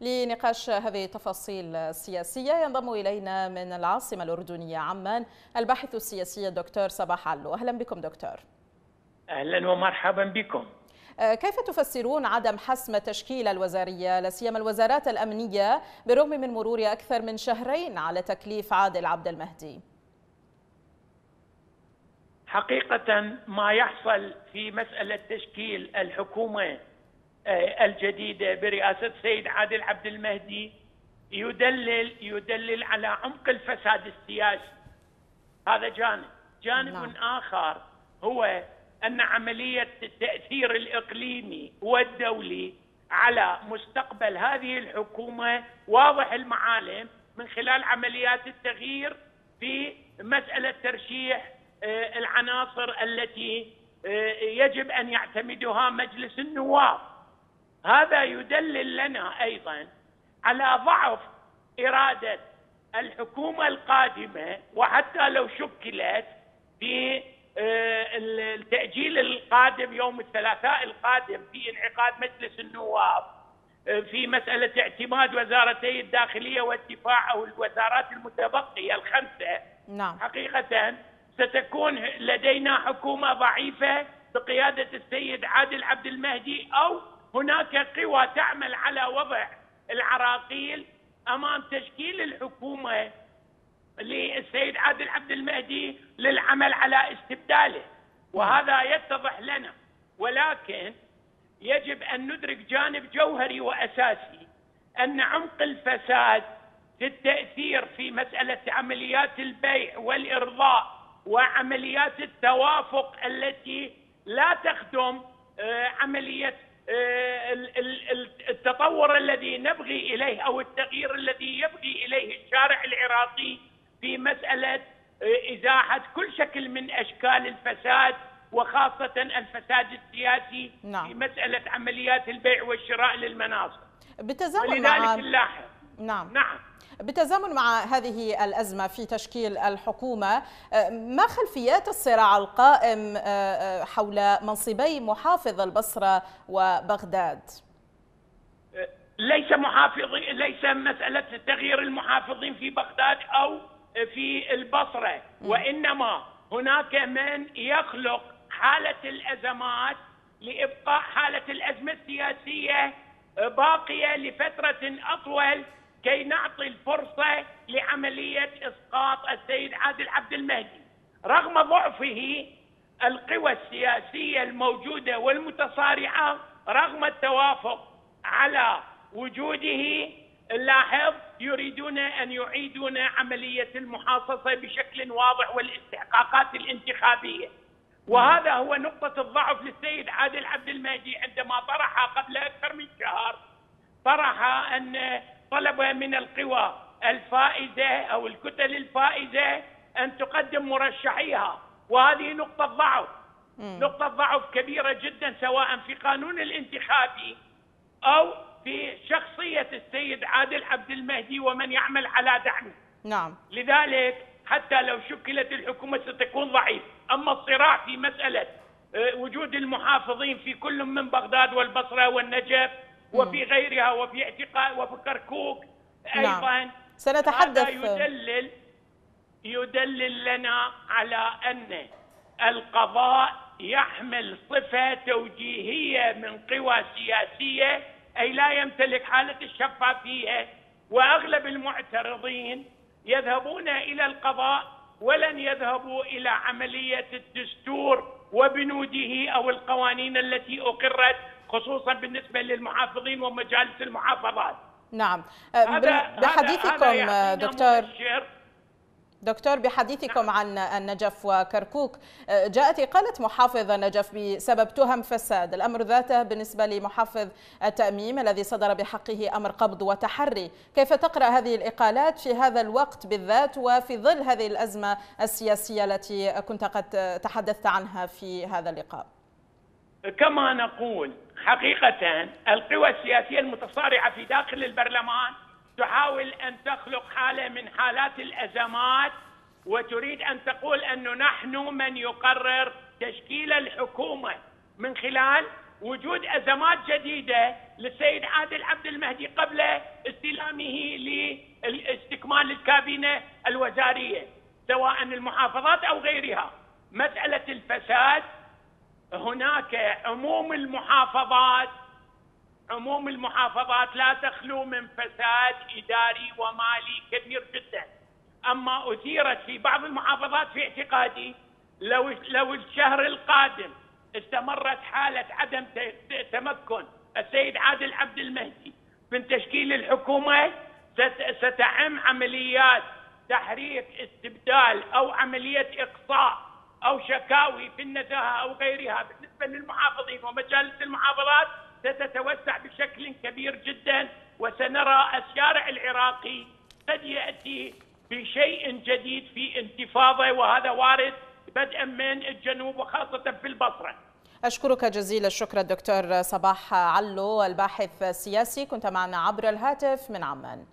لنقاش هذه التفاصيل السياسية. ينضم إلينا من العاصمة الأردنية عمان الباحث السياسي الدكتور صباح علو. أهلا بكم دكتور. أهلا ومرحبا بكم. كيف تفسرون عدم حسم التشكيلة الوزارية؟ لا سيما الوزارات الأمنية بالرغم من مرور أكثر من شهرين على تكليف عادل عبد المهدي؟ حقيقة ما يحصل في مسألة تشكيل الحكومة آه، الجديدة برئاسة السيد عادل عبد المهدي يدلل يدلل على عمق الفساد السياسي هذا جانب جانب نعم. آخر هو أن عملية التأثير الإقليمي والدولي على مستقبل هذه الحكومة واضح المعالم من خلال عمليات التغيير في مسألة ترشيح آه، العناصر التي آه، يجب أن يعتمدها مجلس النواب. هذا يدلل لنا أيضا على ضعف إرادة الحكومة القادمة وحتى لو شكلت في آه، التأجيل القادم يوم الثلاثاء القادم في انعقاد مجلس النواب في مسألة اعتماد وزارتي الداخلية والدفاع أو الوزارات المتبقية الخمسة. نعم. حقيقة ستكون لدينا حكومة ضعيفة بقيادة السيد عادل عبد المهدي أو هناك قوى تعمل على وضع العراقيل أمام تشكيل الحكومة للسيد عادل عبد المهدي للعمل على استبداله. وهذا يتضح لنا. ولكن يجب أن ندرك جانب جوهري وأساسي أن عمق الفساد في التأثير في مسألة عمليات البيع والإرضاء وعمليات التوافق التي لا تخدم آه، عملية التطور الذي نبغي إليه أو التغيير الذي يبغي إليه الشارع العراقي في مسألة آه، إزاحة كل شكل من أشكال الفساد وخاصة الفساد السياسي نعم. في مسألة عمليات البيع والشراء للمناصب. ولذلك مع نعم. نعم. بالتزامن مع هذه الأزمة في تشكيل الحكومة ما خلفيات الصراع القائم آه، آه، حول منصبي محافظ البصرة وبغداد؟ ليس محافظين ليس مسألة تغيير المحافظين في بغداد أو في البصرة وإنما هناك من يخلق حالة الأزمات لإبقاء حالة الأزمة السياسية باقية لفترة أطول كي نعطي الفرصة لعملية إسقاط السيد عادل عبد المهدي. رغم ضعفه القوى السياسية الموجودة والمتصارعة رغم التوافق على وجوده لاحظ يريدون أن يعيدون عملية المحاصصة بشكل واضح والاستحقاقات الانتخابية. وهذا هو نقطة الضعف للسيد عادل عبد المهدي عندما طرح قبل أكثر من شهر. طرح أن طلب من القوى الفائزة أو الكتل الفائزة أن تقدم مرشحيها وهذه نقطة ضعف. نقطة ضعف كبيرة جدا سواء في قانون الانتخابي أو في شخصية السيد عادل عبد المهدي ومن يعمل على دعمه. نعم. لذلك حتى لو شكلت الحكومة ستكون ضعيف. أما الصراع في مسألة آه، وجود المحافظين في كل من بغداد والبصرة والنجف وفي غيرها وفي اعتقاد وفي كركوك نعم. أيضا نعم. سنتحدث هذا يدلل يدلل لنا على أن القضاء يحمل صفة توجيهية من قوى سياسية أي لا يمتلك حالة الشفافيه وأغلب المعترضين يذهبون إلى القضاء ولن يذهبوا إلى عملية الدستور وبنوده أو القوانين التي أقرت خصوصا بالنسبة للمحافظين ومجالس المحافظات. نعم. بحديثكم هذا دكتور دكتور بحديثكم عن النجف وكركوك جاءت إقالة محافظ النجف بسبب تهم فساد. الأمر ذاته بالنسبة لمحافظ التأميم الذي صدر بحقه أمر قبض وتحري. كيف تقرأ هذه الإقالات في هذا الوقت بالذات وفي ظل هذه الأزمة السياسية التي كنت قد تحدثت عنها في هذا اللقاء؟ كما نقول حقيقة القوى السياسية المتصارعة في داخل البرلمان تحاول أن تخلق حالة من حالات الأزمات وتريد أن تقول أنه نحن من يقرر تشكيل الحكومة من خلال وجود أزمات جديدة للسيد عادل عبد المهدي قبل استلامه لاستكمال الكابينه الوزارية سواء المحافظات أو غيرها. مسألة الفساد هناك عموم المحافظات عموم المحافظات لا تخلو من فساد إداري ومالي كبير جدا. أما أثيرت في بعض المحافظات في اعتقادي لو لو الشهر القادم استمرت حالة عدم تمكن السيد عادل عبد المهدي من تشكيل الحكومة ستعم عمليات تحريك استبدال أو عملية إقصاء أو شكاوي في النزاهة أو غيرها بالنسبة للمحافظين ومجالس المحافظات ستتوسع بشكل كبير جدا وسنرى الشارع العراقي قد يأتي بشيء جديد في انتفاضة وهذا وارد بدءا من الجنوب وخاصة في البصرة. أشكرك جزيل الشكر الدكتور صباح علو الباحث السياسي كنت معنا عبر الهاتف من عمان